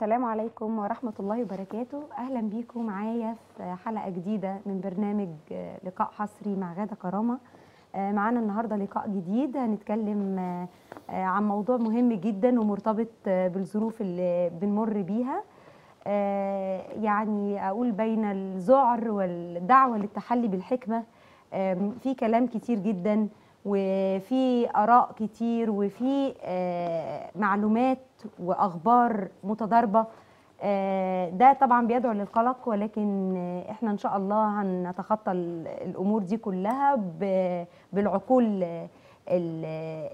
السلام عليكم ورحمة الله وبركاته. أهلا بيكم معايا في حلقة جديدة من برنامج لقاء حصري مع غادة كرامة. آه، معانا النهاردة لقاء جديد. هنتكلم آه، عن موضوع مهم جدا ومرتبط آه، بالظروف اللي بنمر بيها. يعني أقول بين الذعر والدعوة للتحلي بالحكمة في كلام كتير جدا وفي آراء كتير وفي آه، معلومات وأخبار متضاربة. آه، ده طبعا بيدعو للقلق ولكن آه، إحنا إن شاء الله هنتخطى ال- الأمور دي كلها بالعقول ال-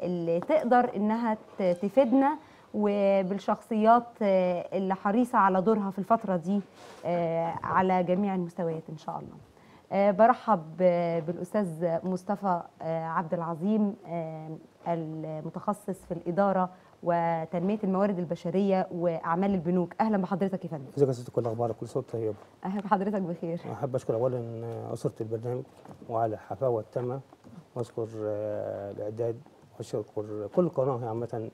اللي تقدر إنها تفيدنا وبالشخصيات اللي حريصة على دورها في الفترة دي على جميع المستويات إن شاء الله. برحب آه، بالأستاذ مصطفى آه، عبد العظيم آه، المتخصص في الإدارة وتنمية الموارد البشرية وأعمال البنوك. أهلا بحضرتك يا فندم. إزيك يا ست؟ كل أخبارك؟ كل صوت طيب. أهلا بحضرتك بخير. أحب أشكر اولا أسرة البرنامج وعلى الحفاوة التامه واذكر آه، الإعداد وأشكر كل قناة عامة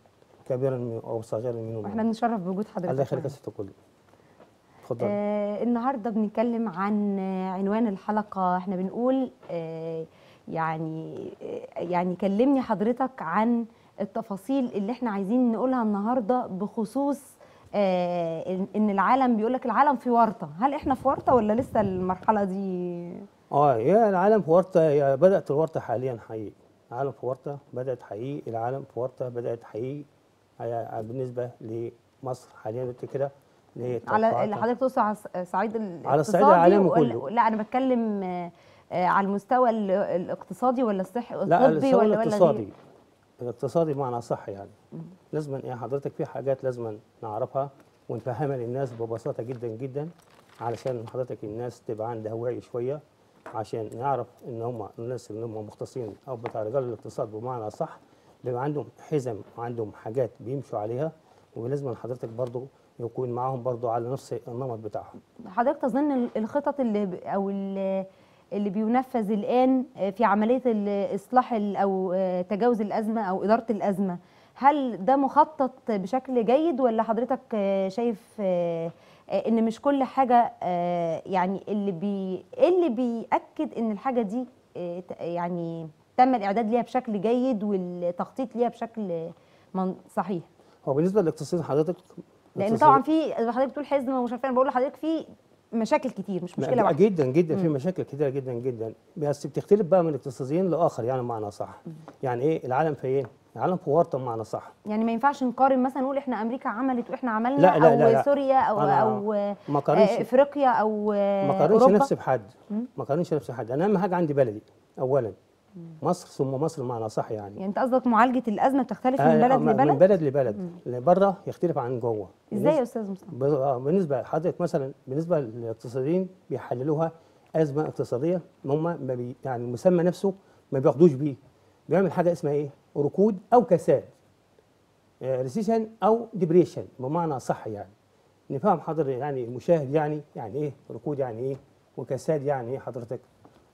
كبيرا أو صغيرا منهم. وإحنا بنشرف بوجود حضرتك. الله يخليك يا. ست كل. اتفضل آه النهارده بنتكلم عن عنوان الحلقة. إحنا بنقول آه يعني آه يعني كلمني حضرتك عن التفاصيل اللي إحنا عايزين نقولها النهارده بخصوص آه ان العالم بيقول لك العالم في ورطة. هل إحنا في ورطة ولا لسه المرحلة دي؟ آه يا العالم في ورطة. بدأت الورطة حاليا حقيقي. العالم في ورطة بدأت حقيقي. العالم في ورطة بدأت حقيقي. بالنسبة لمصر حاليا قلت كده. اللي هي على اللي. حضرتك تقصد على الص- الصعيد الاقتصادي على الصعيد العالمي كله. لا أنا بتكلم آه على المستوى ال- الاقتصادي ولا الصحي لا الطبي ولا ولا الاقتصادي دي؟ الاقتصادي بمعنى صح يعني لازم يعني حضرتك في حاجات لازم نعرفها ونفهمها للناس ببساطة جدا جدا علشان حضرتك الناس تبقى عندها وعي شوية عشان نعرف إن هم الناس اللي هم مختصين أو بتاع رجال الاقتصاد بمعنى صح بيبقى عندهم حزم وعندهم حاجات بيمشوا عليها ولازم حضرتك برضو يكون معاهم برضو على نفس النمط بتاعهم. حضرتك تظن ال- الخطط اللي أو ال- اللي بينفذ الآن في عملية الإصلاح ال- أو تجاوز الأزمة أو إدارة الأزمة هل ده مخطط بشكل جيد ولا حضرتك شايف إن مش كل حاجة يعني اللي بي اللي بيأكد إن الحاجة دي يعني تم الإعداد ليها بشكل جيد والتخطيط ليها بشكل صحيح؟ هو بالنسبة للاقتصاد حضرتك لأن طبعا في حضرتك بتقول حزمه ومش عارفة أنا بقول لحضرتك في مشاكل كتير مش مشكله لا واحدة. جدا جدا في مشاكل كتيرة جدا جدا. بس بتختلف بقى من اقتصاديين لآخر يعني بمعنى صح. يعني إيه؟ العالم في إيه؟ العالم في ورطه بمعنى صح. يعني ما ينفعش نقارن مثلا نقول إحنا أمريكا عملت وإحنا عملنا لا، لا، أو لا، لا. سوريا أو أو إفريقيا أو ما قارنش نفسي بحد. ما قارنش نفسي بحد. أنا أهم حاجة عندي بلدي اولا. مصر ثم مصر بمعنى صح يعني. يعني انت قصدك معالجة الأزمة بتختلف من آه، بلد من لبلد؟ بلد لبلد. بره يختلف عن جوه. إزاي يا أستاذ مصطفى؟ آه، بالنسبة لحضرتك مثلا بالنسبة للاقتصاديين بيحللوها أزمة اقتصادية إن هم ما بي يعني المسمى نفسه ما بياخدوش بيه. بيعمل حاجة اسمها إيه؟ ركود أو كساد. recession أو depression بمعنى صح يعني. نفهم حضر يعني المشاهد يعني يعني إيه؟ ركود يعني إيه؟ وكساد يعني إيه حضرتك؟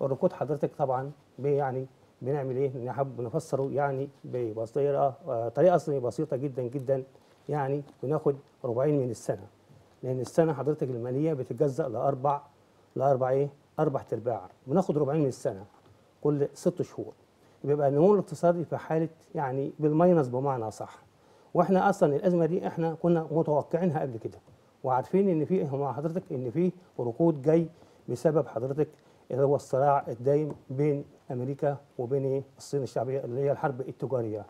الركود حضرتك طبعا يعني بنعمل إيه؟ نحب نفسره يعني ببسيطه آه، طريقه بسيطة جدا جدا يعني بناخد ربعين من السنة. لأن السنة حضرتك المالية بتتجزأ لاربع لأربع إيه؟ أربع ارباع بناخد ربعين من السنة كل ست شهور. بيبقى النمو الاقتصادي في حالة يعني بالماينس بمعنى صح. وإحنا أصلا الأزمة دي إحنا كنا متوقعينها قبل كده. وعارفين إن في مع حضرتك إن في ركود جاي بسبب حضرتك اللي هو الصراع الدايم بين أمريكا وبين الصين الشعبية اللي هي الحرب التجارية.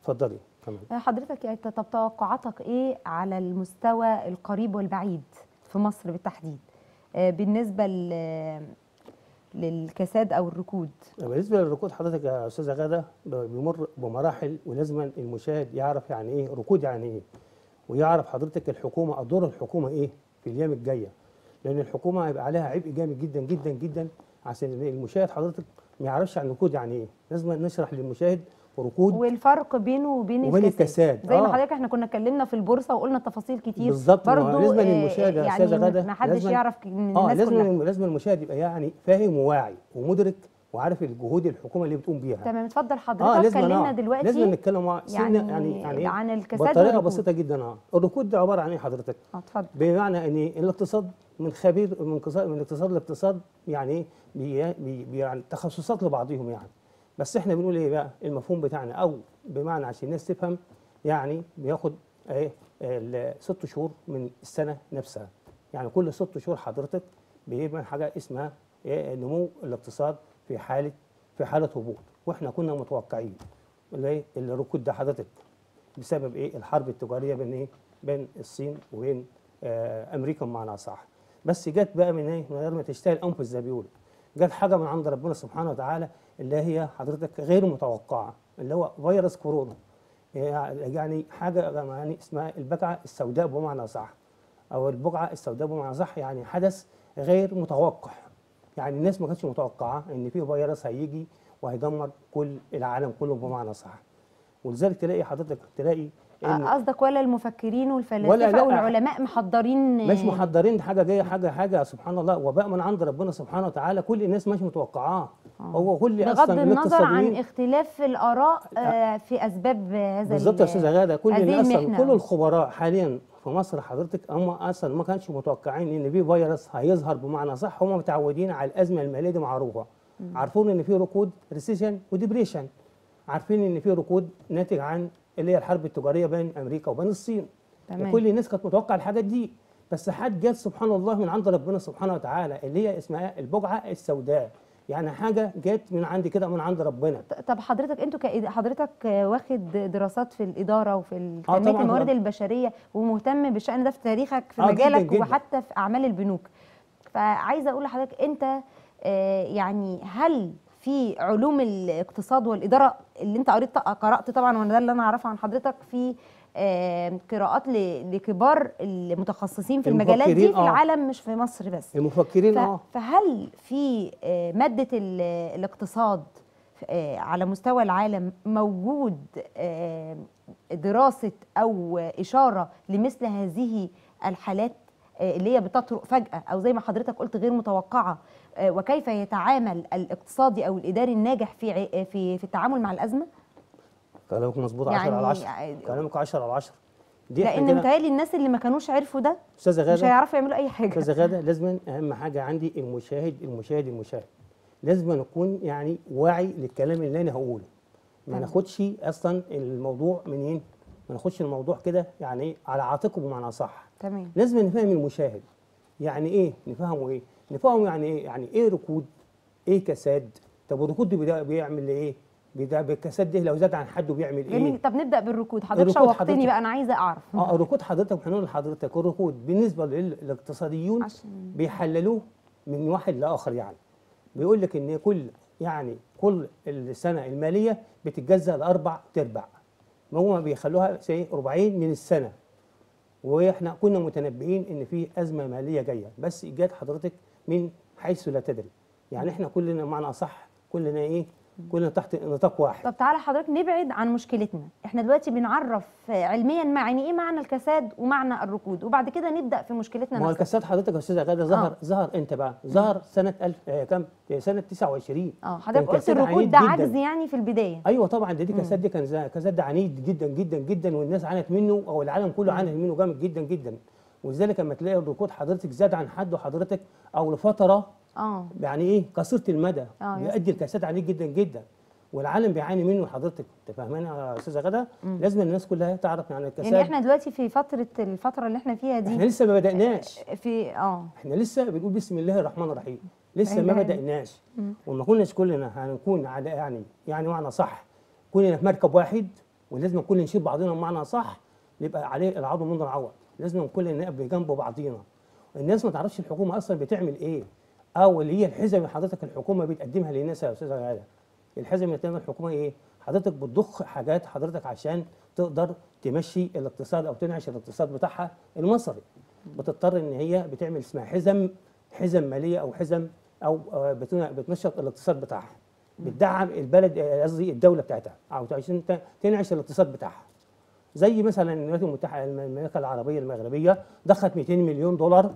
اتفضلي كمان حضرتك يعني طب توقعاتك إيه على المستوى القريب والبعيد في مصر بالتحديد؟ آه، بالنسبة للكساد أو الركود. بالنسبة للركود حضرتك يا أستاذة غادة بيمر بمراحل ولازم المشاهد يعرف يعني إيه ركود يعني إيه. ويعرف حضرتك الحكومة دور الحكومة إيه في الأيام الجاية. لأن الحكومة هيبقى عليها عبء جامد جدا جدا جدا عشان المشاهد حضرتك ما يعرفش عن الركود يعني إيه. لازم نشرح للمشاهد ركود والفرق بينه وبين وبين الكساد. زي ما آه. حضرتك إحنا كنا اتكلمنا في البورصة وقلنا تفاصيل كتير. بالظبط، ما هو برضو لازم آه، المشاهد يا يعني أستاذة غادة، ما حدش لازم- يعرف من آه الناس كلها. لازم لازم المشاهد يبقى يعني فاهم وواعي ومدرك وعارف الجهود الحكومة اللي بتقوم بيها. تمام. اتفضل حضرتك. كلمنا دلوقتي لازم نتكلم يعني يعني يعني؟ عن الكساد بطريقة. بسيطة جدا. آه الركود ده عبارة عن إيه حضرتك؟ آه اتفضل. بمعنى إن الاقتصاد من خبير من من اقتصاد لاقتصاد يعني إيه يعني تخصصات لبعضهم يعني. بس إحنا بنقول إيه بقى؟ المفهوم بتاعنا. أو بمعنى عشان الناس تفهم يعني بياخد إيه ست شهور من السنة نفسها. يعني كل ست شهور حضرتك بيبقى حاجة اسمها إيه نمو الاقتصاد في حالة في حالة هبوط. وإحنا كنا متوقعين اللي إيه؟ الركود ده حضرتك. بسبب إيه؟ الحرب التجارية بين إيه؟ بين الصين وبين آه أمريكا بمعنى صح بس جت بقى من إيه؟ من غير ما تشتهي الأنفس زي ما بيقولوا. جت حاجة من عند ربنا سبحانه وتعالى اللي هي حضرتك غير متوقعة اللي هو فيروس كورونا. يعني حاجة يعني اسمها البقعه السوداء بمعنى صح. أو البقعه السوداء بمعنى صح يعني حدث غير متوقع. يعني الناس ما كانتش متوقعة إن في فيروس هيجي وهيدمر كل العالم كله بمعنى صح. ولذلك تلاقي حضرتك تلاقي إن قصدك ولا المفكرين ولا والفلاسفه لا. والعلماء محضرين مش محضرين حاجة جاية حاجة حاجة سبحان الله. وباء من عند ربنا سبحانه وتعالى. كل الناس مش متوقعاه. هو كل بغض أصلا النظر عن اختلاف الآراء آه، في أسباب هذا بالظبط يا أستاذة غادة. كل المحنة. كل الخبراء حاليا في مصر حضرتك هم أصلا ما كانش متوقعين إن في فيروس هيظهر بمعنى صح. هم متعودين على الأزمة المالية دي معروفة. عارفين إن في ركود recession و depression. عارفين إن في ركود ناتج عن اللي هي الحرب التجارية بين أمريكا وبين الصين تمام. وكل الناس كانت متوقعة الحاجات دي بس حد جت سبحان الله من عند ربنا سبحانه وتعالى اللي هي اسمها البقعه السوداء يعني حاجة جت من عند كده من عند ربنا طب حضرتك أنتوا كإد... حضرتك آه، واخد دراسات في الإدارة وفي آه تنميه طبعاً الموارد. البشرية ومهتم بالشأن ده في تاريخك في آه جداً مجالك جداً. وحتى في أعمال البنوك فعايزه أقول لحضرتك انت آه، يعني هل في علوم الاقتصاد والإدارة اللي أنت قريت قرأت طبعا وأنا ده اللي أنا أعرفه عن حضرتك في قراءات لكبار المتخصصين في المجالات دي في آه. العالم مش في مصر بس المفكرين آه فهل في آه، مادة ال- الاقتصاد آه، على مستوى العالم موجود دراسة أو إشارة لمثل هذه الحالات اللي هي بتطرق فجأة أو زي ما حضرتك قلت غير متوقعة آه، وكيف يتعامل الاقتصادي أو الإداري الناجح في ع- في في التعامل مع الأزمة؟ كلامك مظبوط 10 يعني- على 10 يعني- كلامك 10 على 10 دي كده متهيألي الناس اللي ما كانوش عرفوا ده أستاذة مش غادة. هيعرفوا يعملوا أي حاجة. أستاذة غادة لازم أهم حاجة عندي المشاهد المشاهد المشاهد. لازم نكون يعني واعي للكلام اللي أنا هقوله. ما. ناخدش أصلا الموضوع منين؟ ما ناخدش الموضوع كده يعني؟ على عاتقه بمعنى صح. تمام. لازم نفهم المشاهد. يعني إيه؟ نفهمه إيه؟ نفهمه يعني إيه؟ يعني إيه ركود؟ إيه كساد؟ طب الركود ده بيعمل إيه؟ بيدا- بالكساد ده لو زاد عن حده بيعمل إيه؟ جميل. طب نبدأ بالركود. حضرتك شوقتني بقى أنا عايزة أعرف. آه الركود حضرتك هنقول لحضرتك الركود بالنسبة للاقتصاديون عشان بيحللوه من واحد لآخر يعني. بيقول لك إن كل يعني كل السنة المالية بتتجزأ لأربع تربع. ما هم بيخلوها زي ربعين من السنة. وإحنا كنا متنبئين إن في أزمة مالية جاية. بس جت حضرتك من حيث لا تدري. يعني إحنا كلنا معنى أصح كلنا إيه؟ كلنا تحت نطاق واحد. طب تعالى حضرتك نبعد عن مشكلتنا. إحنا دلوقتي بنعرف علميا معني إيه معنى الكساد ومعنى الركود وبعد كده نبدأ في مشكلتنا ما هو الكساد حضرتك يا أستاذة غادة ظهر آه. ظهر إمتى بقى؟ ظهر سنة 1000 آه كام؟ سنة 29 آه حضرتك قلت الركود ده. عجز يعني في البداية. أيوه طبعا ده دي كساد دي كان كساد ده عنيد جدا جدا جدا والناس عانت منه أو العالم كله عانت منه جامد جدا جدا. ولذلك لما تلاقي الركود حضرتك زاد عن حده حضرتك أو لفترة آه. يعني إيه؟ قصيره المدى. آه، يا بيؤدي الكساد عنيد جدا جدا. والعالم بيعاني منه حضرتك. أنت فاهمانه يا أستاذة غادة؟ لازم الناس كلها تعرف يعني الكساد. يعني إحنا دلوقتي في فترة الفترة اللي إحنا فيها إحنا دي لسه ما بدأناش. في آه. إحنا لسه بنقول بسم الله الرحمن الرحيم. لسه ما أيوة. بدأناش. وما كناش كلنا هنكون على يعني يعني معنى صح. كلنا في مركب واحد ولازم كلنا نشيل بعضنا بمعنى صح يبقى عليه العضو من العوض. لازم كلنا نقف جنب بعضينا. الناس ما تعرفش الحكومة أصلا بتعمل إيه أو اللي هي الحزم اللي حضرتك الحكومة بتقدمها للناس يا أستاذة غاده الحزم اللي بتعمل الحكومة إيه حضرتك بتضخ حاجات حضرتك عشان تقدر تمشي الاقتصاد أو تنعش الاقتصاد بتاعها المصري. بتضطر إن هي بتعمل اسمها حزم حزم مالية أو حزم أو آه، بتن- بتنشط الاقتصاد بتاعها. بتدعم البلد آه، قصدي الدولة بتاعتها أو عشان تنعش الاقتصاد بتاعها. زي مثلا الولايات المتحده المملكة العربية المغربية ضخت 200 مليون دولار.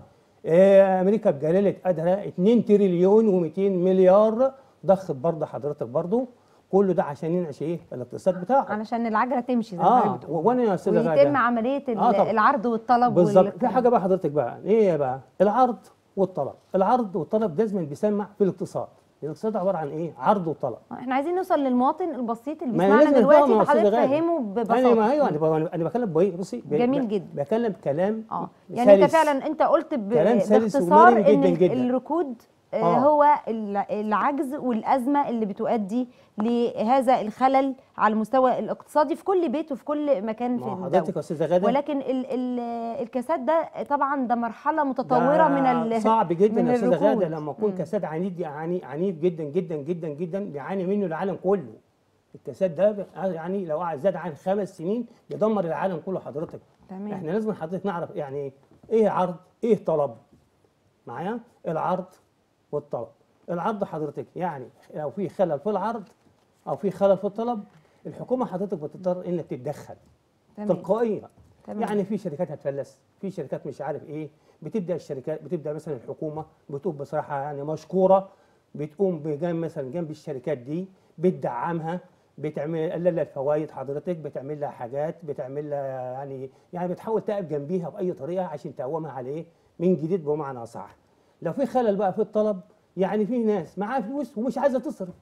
آه، أمريكا بجلالة قدرها 2 تريليون و200 مليار. ضخت برضه حضرتك برضه. كله ده عشان ينعش إيه؟ الاقتصاد بتاعه علشان العجلة تمشي زي ما آه حضرتك بتقول. وأنا يا أستاذة ويتم غاده عملية ال- آه. العرض والطلب بالظبط. في حاجة بقى حضرتك بقى. إيه بقى؟ العرض والطلب. العرض والطلب لازم بيسمع في الاقتصاد. الاقتصاد عبارة عن إيه عرض وطلب إحنا عايزين نوصل للمواطن البسيط اللي بيسمعنا دلوقتي أستاذة فحضرتك غادة. تفهمه أنا ببساطه ما أيوه أنا أنا بكلم بايه بصي جميل جدا. بكلم كلام آه يعني أنت سلس. فعلا أنت قلت باختصار إن جداً جداً. الركود آه، آه. هو ال- العجز والأزمة اللي بتؤدي لهذا الخلل على المستوى الاقتصادي في كل بيت وفي كل مكان في غادة. ولكن ال ال الكساد ده طبعا ده مرحلة متطورة ده من ال صعب جدا يا أستاذة الركود. غاده لما يكون. كساد عنيد يعني عنيف جدا جدا جدا جدا بيعاني منه العالم كله. الكساد ده يعني لو قعد زاد عن خمس سنين بيدمر العالم كله حضرتك. تمام. إحنا لازم حضرتك نعرف يعني إيه عرض إيه طلب. معايا؟ العرض والطلب. العرض حضرتك يعني لو في خلل في العرض أو في خلل في الطلب الحكومة حضرتك بتضطر إنك تتدخل تلقائيا. يعني في شركات هتفلس في شركات مش عارف إيه بتبدأ الشركات بتبدأ مثلا الحكومة بتقوم بصراحة يعني مشكورة بتقوم بجنب مثلا جنب الشركات دي بتدعمها بتعمل قلل لها الفوائد حضرتك بتعمل لها حاجات بتعمل لها يعني يعني بتحاول تقف جنبيها بأي طريقة عشان تقومها على إيه من جديد بمعنى صح لو في خلل بقى في الطلب يعني في ناس معاها فلوس ومش عايزة تصرف.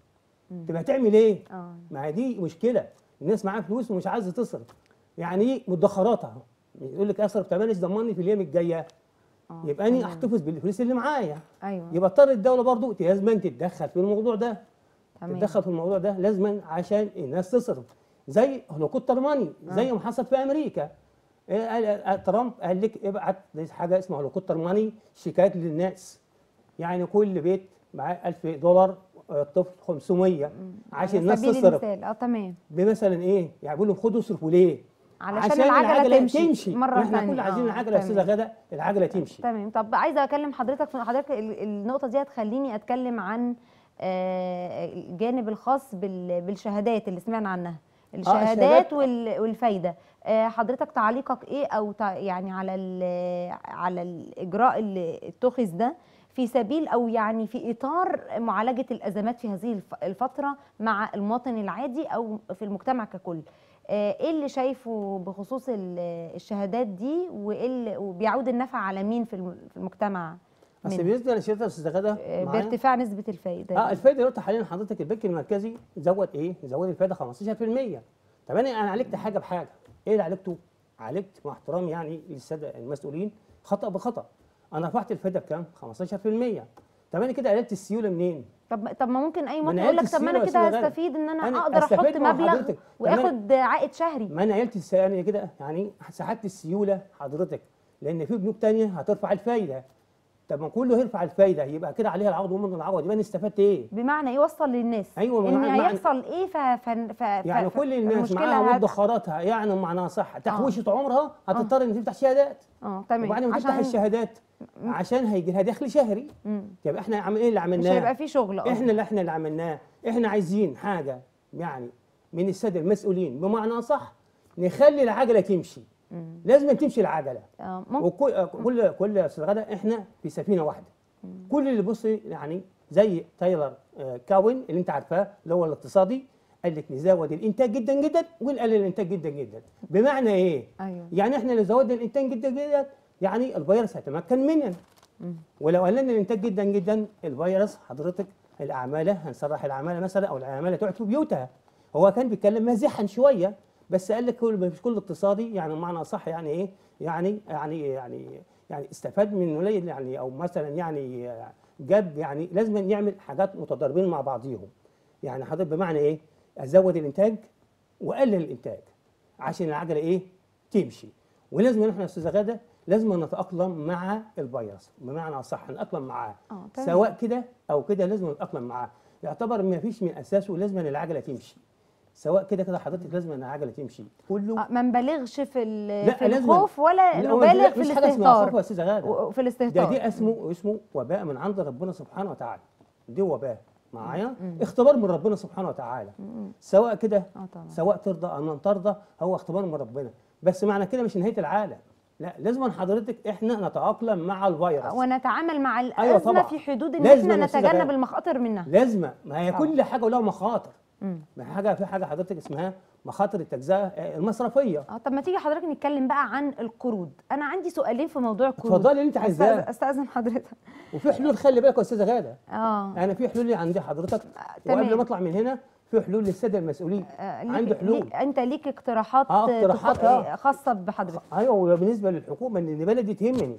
تبقى تعمل إيه؟ آه. ما دي مشكلة. الناس معاها فلوس ومش عايزة تصرف. يعني إيه؟ مدخراتها. يقول لك أصرف تمانية ضمني في الأيام الجاية؟ آه، يبقى أنا تمام. أحتفظ بالفلوس اللي معايا. أيوه. يبقى اضطر الدولة برضو لازم تتدخل في الموضوع ده. تمام. تتدخل في الموضوع ده لازما عشان الناس تصرف. زي هلوكوبتر ماني زي ما حصل في أمريكا. ترامب قال لك ابعت حاجة اسمها هلوكوبتر ماني شيكات للناس. يعني كل بيت معاه 1000 دولار الطفل 500 عشان الناس تصرف. آه تمام. بمثلا إيه؟ يعني بيقول لهم خدوا اصرفوا ليه؟ علشان العجلة تمشي. مرة إحنا تانية. كل عايزين آه، العجلة يا أستاذة. غادة العجلة تمشي. تمام. طب عايزة أكلم حضرتك في حضرتك ال- النقطة دي هتخليني أتكلم عن آه، الجانب الخاص بال- بالشهادات اللي سمعنا عنها. الشهادات الشهادات. وال- والفايدة. آه، حضرتك تعليقك إيه أو تع- يعني على ال- على الإجراء اللي اتخذ ده؟ في سبيل أو يعني في إطار معالجة الأزمات في هذه الف- الفترة مع المواطن العادي أو في المجتمع ككل. آه، إيه اللي شايفه بخصوص ال- الشهادات دي وإيه اللي وبيعود النفع على مين في المجتمع؟ بس غادة آه، معايا؟ بارتفاع نسبة الفايدة آه الفايدة دلوقتي حاليا حضرتك البنك المركزي زود إيه؟ زود الفايدة 15% طب أنا أنا عالجت حاجة بحاجة. إيه اللي عالجته؟ عالجت مع احترامي يعني للسادة المسؤولين خطأ بخطأ. أنا رفعت الفايدة بكام؟ 15% طب أنا كده قللت السيولة منين؟ طب طب ما ممكن أي مواطن يقول لك طب ما أنا كده هستفيد إن أنا أنا أقدر أحط مبلغ وآخد عائد شهري. ما أنا قلت الثانية كده يعني سحبت السيولة حضرتك. لأن في بنوك تانية هترفع الفايدة. طب ما كله هيرفع الفايدة يبقى كده عليها العوض ومن العوض يبقى أنا استفدت إيه؟ بمعنى إيه وصل للناس؟ إن بمعنى- هيحصل إيه ف ف ف يعني ف- كل الناس معاها مدخراتها يعني معناها صح. تحويشة عمرها هتضطر ان تفتح شهادات. آه تمام. وبعدين ما تفتح عشان الشهادات عشان هيجي لها دخل شهري. يبقى إحنا عم إيه اللي مش عملناه؟ هيبقى في شغل آه إحنا اللي إحنا اللي عملناه. إحنا عايزين حاجة يعني من السادة المسؤولين. بمعنى صح نخلي العجلة تمشي. لازم تمشي العجلة. آه، وكل آه، كل كل غدا إحنا في سفينة واحدة. كل اللي بص يعني زي تايلر آه، كاوين اللي انت عارفاه اللي هو الاقتصادي قال لك نزود الإنتاج جدا جدا ونقلل الإنتاج جدا جدا. بمعنى إيه؟ أيوه. يعني إحنا لو زودنا الإنتاج جدا جدا يعني الفيروس هيتمكن مننا. ولو قللنا الإنتاج جدا جدا الفيروس حضرتك العماله هنسرح العماله مثلا أو العماله تقعد في بيوتها. هو كان بيتكلم مازحا شوية بس قال لك كل مش كل اقتصادي يعني بمعنى صح يعني إيه؟ يعني يعني يعني يعني استفاد من قليل يعني أو مثلا يعني جاب يعني لازم نعمل حاجات متضاربين مع بعضيهم. يعني حضرتك بمعنى إيه؟ أزود الإنتاج واقلل الإنتاج عشان العجلة إيه؟ تمشي. ولازم إحنا يا أستاذة غادة لازم نتأقلم مع الفيروس بمعنى صح نتأقلم معاه آه سواء كده أو كده لازم نتأقلم معاه يعتبر ما فيش من أساسه لازم العجلة تمشي. سواء كده كده حضرتك لازم العجلة تمشي. كله آه، ما نبالغش في لا، في لازم- الخوف ولا نبالغ لا، في الاستهتار. في ده الاستهتار. دي اسمه اسمه وباء من عند ربنا سبحانه وتعالى. دي وباء معايا. اختبار من ربنا سبحانه وتعالى. سواء كده طبعا. سواء ترضى أو لم ترضى هو اختبار من ربنا. بس معنى كده مش نهاية العالم. لا لازم حضرتك إحنا نتأقلم مع الفيروس. ونتعامل مع الأزمة أيوة طبعا. في حدود إن لازم إحنا نتجنب. المخاطر منها. لازمه ما هي. كل حاجة ولها مخاطر. ما حاجة في حاجة حضرتك اسمها مخاطر التجزئة آه، المصرفية. آه طب ما تيجي حضرتك نتكلم بقى عن القروض أنا عندي سؤالين في موضوع القروض اتفضلي اللي انت عايزاه. أستاذن حضرتك. وفي حلول خلي بالك يا أستاذة غادة. آه. أنا في حلول عندي حضرتك. تمام. وقبل ما أطلع من هنا في حلول للسادة المسؤولين. آه، عنده حلول. ليك- أنت ليك اقتراحات آه، اقتراحات، تخ- آه. خاصة بحضرتك. أيوه وبالنسبة للحكومة إن بلدي تهمني.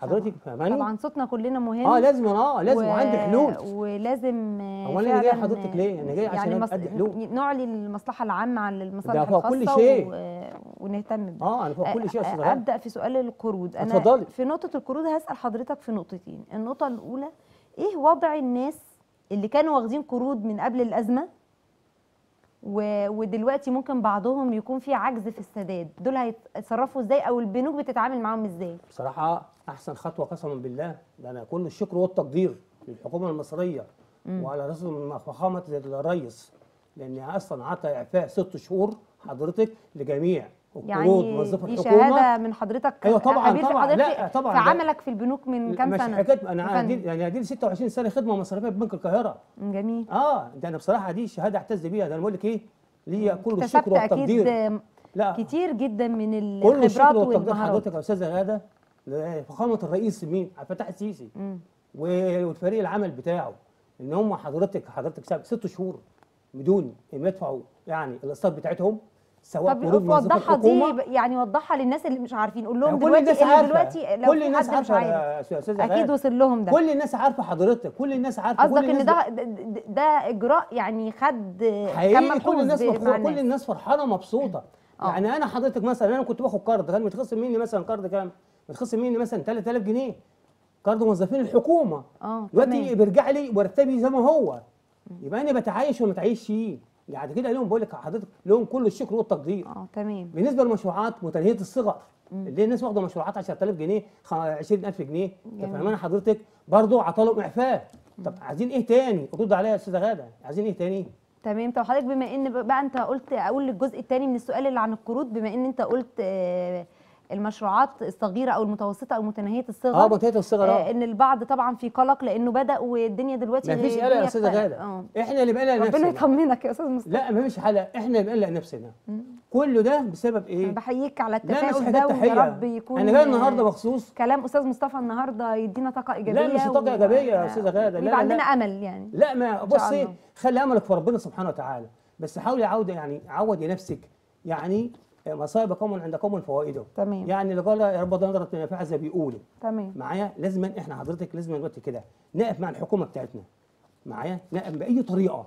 حضرتك فاهماني طبعا صوتنا كلنا مهم آه لازم آه لازم و- وعندي حلول ولازم آه، هو أنا جاي حضرتك ليه؟ أنا جاي عشان يعني مص... أدي حلول. نعلي المصلحه العامة عن المصالح ده فوق كل الخاصة شيء. و... ونهتم بده آه أنا فوق كل شيء يا آه، أبدأ في سؤال القروض أنا اتفضلي. في نقطة القروض هسأل حضرتك في نقطتين النقطة الأولى إيه وضع الناس اللي كانوا واخدين قروض من قبل الأزمة. ودلوقتي ممكن بعضهم يكون في عجز في السداد. دول هيتصرفوا إزاي أو البنوك بتتعامل معاهم إزاي؟ بصراحة أحسن خطوة قسما بالله ده أنا كل الشكر والتقدير للحكومة المصرية وعلى رأس فخامه الرئيس لأن أصلا عطى إعفاء ست شهور حضرتك لجميع القروض يعني دي الحكومة شهادة من حضرتك أيوة طبعاً، خبير في طبعاً. حضرتك لا، طبعاً، في عملك في البنوك من كام مش سنة؟ حكاية أنا. عندي يعني عندي 26 سنة خدمة مصرفيه في بنك القاهرة. جميل. آه ده أنا بصراحة دي شهادة أعتز بيها. ده أنا بقول لك إيه ليا كل الشكر والتقدير؟ لا. كتير جدا من كل الشكر الخبرات والتقدير. والمهارات. حضرتك يا أستاذة غادة لفخامه الرئيس مين؟ عبد الفتاح السيسي. والفريق العمل بتاعه. إن هم حضرتك حضرتك ست شهور بدون ما يدفعوا يعني الاقساط بتاعتهم سواء طب قروض وضحها دي يعني وضحها للناس اللي مش عارفين. قول لهم كل دلوقتي الناس عارفة. دلوقتي لو كل الناس حد مش عارفة عارف. يا استاذه أكيد وصل لهم ده. كل الناس عارفة حضرتك. كل الناس عارفة. قصدك إن ده ده- إجراء يعني خد كم حقيقي. كل الناس كل الناس فرحانة مبسوطة. آه. يعني أنا حضرتك مثلا أنا كنت باخد قرض كان متخصم مني مثلا قرض كام؟ متخصم مني مثلا 3000 جنيه. قرض موظفين الحكومة. آه دلوقتي. بيرجع لي مرتبي زي ما هو. يبقى أنا بتعايش وما متعايش يعني كده لهم بقول لك حضرتك لهم كل الشكر والتقدير. آه تمام. بالنسبة للمشروعات متناهيه الصغر اللي الناس واخدة مشروعات 10000 جنيه خ- 20000 جنيه. انت جميل. فاهمانه حضرتك؟ برضه عطالهم إعفاء. طب عايزين إيه تاني؟ رد عليا يا أستاذة غادة. عايزين إيه تاني؟ تمام. طب حضرتك بما إن بقى أنت قلت أقول الجزء الثاني من السؤال اللي عن القروض بما إن أنت قلت آه، المشروعات الصغيرة أو المتوسطة أو متناهية الصغر. آه متناهية الصغر آه، آه إن البعض طبعا في قلق لأنه بدأ والدنيا دلوقتي ما فيش قلق يا أستاذة. غادة. آه. إحنا اللي بنقلق ربنا نفسنا يطمنك يا أستاذ مصطفى. لا ما فيش حلقة. إحنا اللي بنقلق نفسنا. كله ده بسبب أنا إيه بحييك على التفاؤل ده ويا رب يكون أنا جاي النهارده مخصوص كلام أستاذ مصطفى النهارده يدينا طاقة إيجابية لا مش طاقة إيجابية يا أستاذة غادة، لا، يبقى عندنا. أمل يعني. لا ما بصي. خلي أملك في ربنا سبحانه وتعالى. بس حاولي عوده يعني عودي نفسك يعني مصائب قوم عند قوم فوائده. تمام. يعني اللي قال يا رب نظرة نافعة زي بيقولوا تمام. معايا؟ لازم إحنا حضرتك لازم دلوقتي كده. نقف مع الحكومة بتاعتنا. معايا؟ نقف بأي طريقة.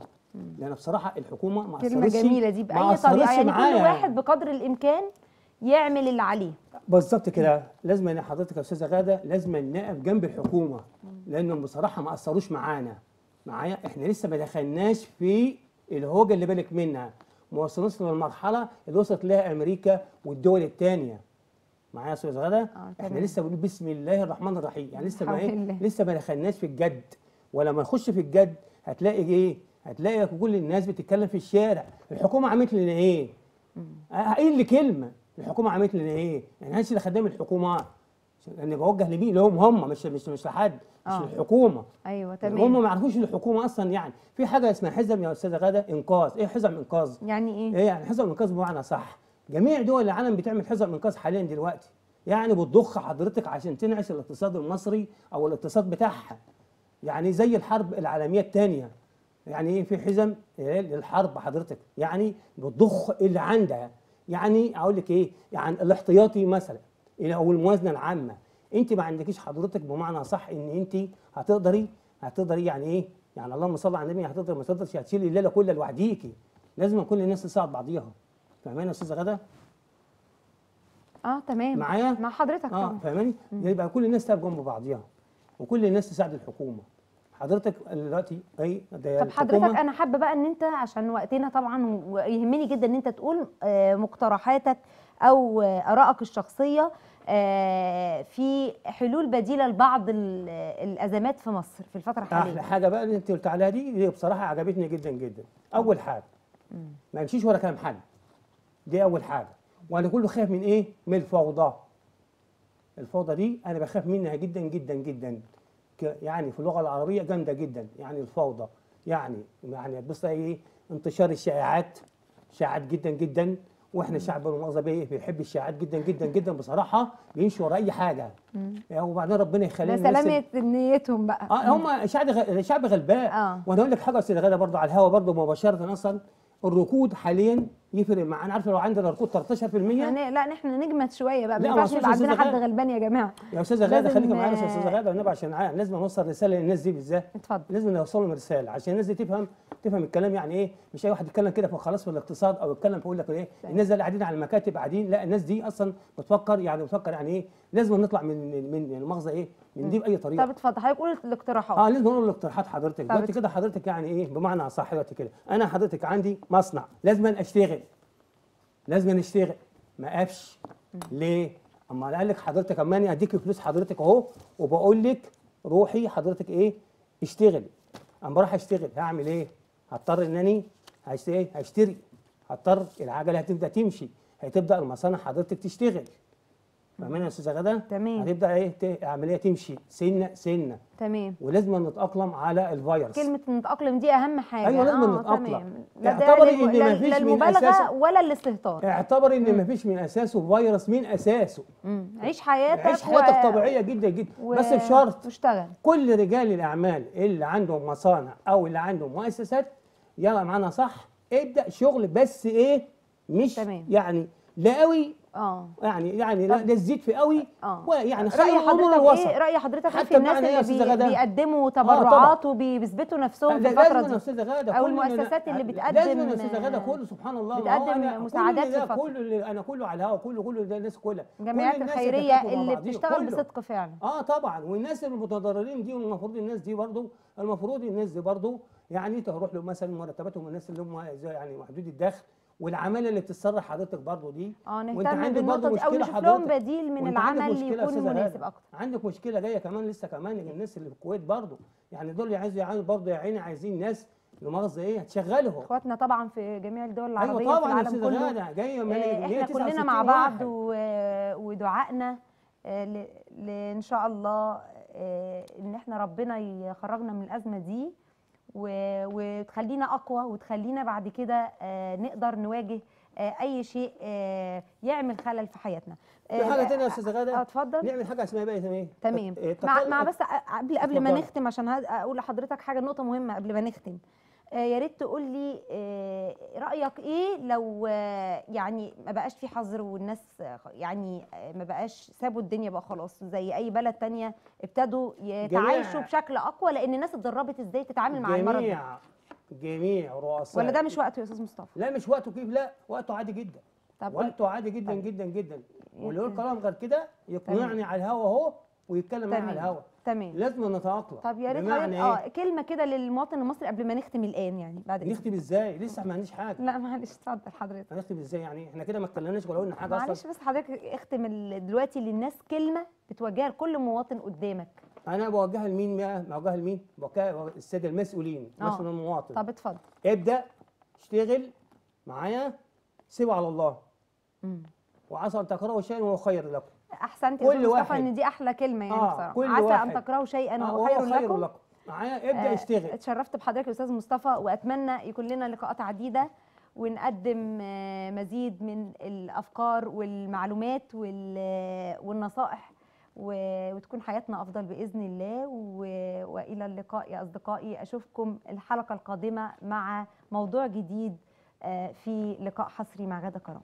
لأن بصراحة الحكومة ما كلمة جميلة دي بأي طريقة. يعني كل واحد بقدر الإمكان يعمل اللي عليه. بالظبط كده. لازم حضرتك يا أستاذة غادة لازم نقف جنب الحكومة. لأنهم بصراحة ما أثروش معانا. معايا؟ إحنا لسه ما دخلناش في الهوجة اللي بالك منها. ما وصلناش للمرحله اللي وصلت لها أمريكا والدول الثانية معايا يا أستاذ غادة؟ إحنا تمام. لسه بنقول بسم الله الرحمن الرحيم. يعني لسه ما إيه. لسه ما دخلناش في الجد. ولما نخش في الجد هتلاقي إيه؟ هتلاقي كل الناس بتتكلم في الشارع. الحكومة عملت لنا إيه؟ آه، إيه اللي كلمه الحكومة عملت لنا إيه؟ يعني أنا اللي خدام الحكومة. أنا بوجه لمين؟ لهم هم مش مش مش لحد مش آه. للحكومة. أيوه هم تمام. ما يعرفوش الحكومة أصلا يعني. في حاجة اسمها حزم يا أستاذة غادة إنقاذ. إيه حزم إنقاذ؟ يعني إيه؟ إيه يعني حزم إنقاذ بمعنى صح. جميع دول العالم بتعمل حزم إنقاذ حاليا دلوقتي. يعني بتضخ حضرتك عشان تنعش الاقتصاد المصري أو الاقتصاد بتاعها. يعني زي الحرب العالمية الثانية يعني إيه في حزم؟ إيه للحرب حضرتك. يعني بتضخ اللي عندها. يعني أقول لك إيه؟ يعني الاحتياطي مثلا. أو الموازنة العامة. أنت ما عندكيش حضرتك بمعنى صح إن أنت هتقدري هتقدري يعني إيه؟ يعني اللهم صل على النبي هتقدر ما تقدرش هتشيلي الليلة كلها لوحديكي. لازم كل الناس تساعد بعضيها. فاهماني يا أستاذة غدا آه تمام. معايا؟ مع حضرتك آه فاهماني؟ يبقى كل الناس تقف جنب بعضيها وكل الناس تساعد الحكومة. حضرتك دلوقتي اي طب حضرتك أنا حابة بقى إن أنت عشان وقتنا طبعا ويهمني جدا إن أنت تقول آه، مقترحاتك أو آه، آرائك الشخصية آه، في حلول بديلة لبعض ال- الأزمات في مصر في الفترة أحلى الحالية. حاجة بقى اللي أنت قلت عليها دي بصراحة عجبتني جدا جدا. أول حاجة ما نمشيش ورا كلام حد. دي أول حاجة. وأنا كله خايف من إيه؟ من الفوضى. الفوضى دي أنا بخاف منها جدا جدا جدا. يعني في اللغة العربية جامدة جدا يعني الفوضى. يعني يعني بص إيه انتشار الشائعات شائعات جدا جدا وإحنا شعب المؤاخذة بيه بيحب الشائعات جدا جدا جدا بصراحة بيمشي ورا اي حاجة يعني وبعدين ربنا ده يخلينا الناس سلامة نيتهم بقى. آه هم شعب. شعب غلبان. آه. وأنا أقول لك حاجة يا أستاذ غاده برضه على الهوا برضه مباشرة أصلا. الركود حاليا يفرق مع أنا عارف لو عندنا ركود 13% يعني لا إحنا نجمد شوية بقى ما ينفعش يبقى عندنا حد غلبان يا جماعة. يا أستاذة غاده خليكي معانا يا أستاذة غاده والنبي عشان لازم نوصل رسالة للناس دي بالذات. اتفضل. لازم نوصل لهم رسالة عشان الناس دي تفهم تفهم الكلام يعني إيه؟ مش أي واحد يتكلم كده فخلاص في الاقتصاد أو يتكلم فيقول لك إيه؟ الناس اللي قاعدين على المكاتب قاعدين لا الناس دي أصلا بتفكر يعني بتفكر يعني إيه؟ لازم نطلع من من المغزى إيه؟ من دي بأي طريقة. طب اتفضل حضرتك قول الاقتراحات. آه لازم نقول الاقتراحات حضرتك. دلوقتي كده حضرتك يعني إيه؟ بمعنى صح دلوقتي كده. أنا حضرتك عندي مصنع لازم أشتغل. لازم أشتغل. ما اقفش ليه؟ أما قال لك حضرتك أما أنا أديك فلوس حضرتك أهو وبقول لك روحي حضرتك إيه؟ اشتغل أما بروح أشتغل هعمل إيه؟ هضطر انني إيه هشتري. هضطر العجلة هتبدأ تمشي. هتبدأ المصانع حضرتك تشتغل. فاهمين يا أستاذة غدا تمام. هتبدأ إيه؟ ت- عمليه تمشي. سنة سنة. تمام. ولازم نتأقلم على الفيروس. كلمة نتأقلم دي أهم حاجة. أيوة، لازم آه، ده اعتبري لا- مفيش من أساسه- ولا الاستهتار. اعتبر إن مفيش من أساسه فيروس من أساسه. مم. عيش حياتك عيش حياتك و- طبيعية جدا جدا. و- بس بشرط واشتغل. كل رجال الأعمال اللي عندهم مصانع أو اللي عندهم مؤسسات يلا معانا صح؟ ابدأ شغل بس إيه؟ مش تمام. يعني لا قوي. آه. يعني يعني لا تزيد في قوي. ويعني رأي خلي الأمور حضرتك إيه؟ رأي حضرتك في الناس اللي بي... بيقدموا طبعاً. تبرعات وبيثبتوا نفسهم في يا دي أستاذة غادة اللي- المؤسسات اللي بتقدم- لازم أستاذة غادة كله سبحان الله. بتقدم كل مساعدات في الفترة. كله اللي أنا كله على الهوا كله كله ده الناس كلها. كل الجمعيات مع اللي بتشتغل. بصدق فعلا. آه طبعا. والناس المتضررين دي والمفروض الناس دي برضو المفروض الناس دي برضو يعني تروح له مثلا مرتباتهم الناس اللي هم يعني محدود الدخل والعماله اللي بتتصرف حضرتك برضو دي آه نهتم برضو دي. مشكلة نشوف لهم بديل من العمل يا يكون مناسب غادة. أكتر. عندك مشكلة جاية كمان لسه كمان الناس اللي في الكويت برضو يعني دول اللي عايزوا يعني برضو يا عيني عايزين ناس لمؤاخذه إيه؟ هتشغلهم. إخواتنا طبعا في جميع الدول العربية أيوه في طبعا يا العالم كله. جاية من آه، إحنا كلنا مع بعض و... ودعائنا آه، ل... ل... ان شاء الله آه، إن إحنا ربنا يخرجنا من الأزمة دي. وتخلينا أقوى وتخلينا بعد كده آه، نقدر نواجه آه، أي شيء آه، يعمل خلل في حياتنا. في حاجة ثانية يا أستاذة غادة؟ اتفضل. نعمل حاجة اسمها بقى تمام؟ إيه، مع, مع بس قبل قبل ما. نختم عشان أقول لحضرتك حاجة نقطة مهمة قبل ما نختم. يا ريت تقول لي آه، رأيك إيه لو آه، يعني ما بقاش في حظر والناس آه، يعني آه، ما بقاش سابوا الدنيا بقى خلاص زي أي بلد تانية ابتدوا يتعايشوا بشكل أقوى لأن الناس اتدربت إزاي تتعامل مع المرض ده. جميع جميع رؤساء. ولا ده مش وقته يا أستاذ مصطفى؟ لا مش وقته كيف لا وقته عادي جدا. طب وقته عادي جدا طيب. جدا جدا. واللي يقول كلام غير كده يقنعني على الهوا اهو ويتكلم معايا على الهوا. تمام. لازم نتاقلم طب يا ريت حضرتك إيه؟ آه كلمة كده للمواطن المصري قبل ما نختم الآن يعني بعد. نكتب إزاي؟ لسه ما عنديش حاجة. لا معلش اتفضل حضرتك. هنكتب إزاي يعني؟ إحنا كده ما اتكلمناش ولا قلنا حاجة معلش أصلا. بس حضرتك اختم دلوقتي للناس كلمة بتوجهها لكل مواطن قدامك. أنا بوجهها لمين بقى؟ بوجهها لمين؟ بوجهها الساده المسؤولين آه. مسؤول المواطن. طب اتفضل. ابدأ اشتغل معايا سيبه على الله. مم. وعسى أن تكرهوا شيئا وهو خير لكم. أحسنت يا كل مصطفى. إن دي أحلى كلمة يعني آه، بصراحة. كل عسى واحد. ان تكرهوا شيئا آه، وهو خير لكم. معايا ابدأ آه، اشتغل. اتشرفت بحضرتك يا أستاذ مصطفى وأتمنى يكون لنا لقاءات عديدة ونقدم آه، مزيد من الأفكار والمعلومات وال- والنصائح وتكون حياتنا أفضل بإذن الله. وإلى اللقاء يا أصدقائي. أشوفكم الحلقة القادمة مع موضوع جديد آه، في لقاء حصري مع غادة كرم.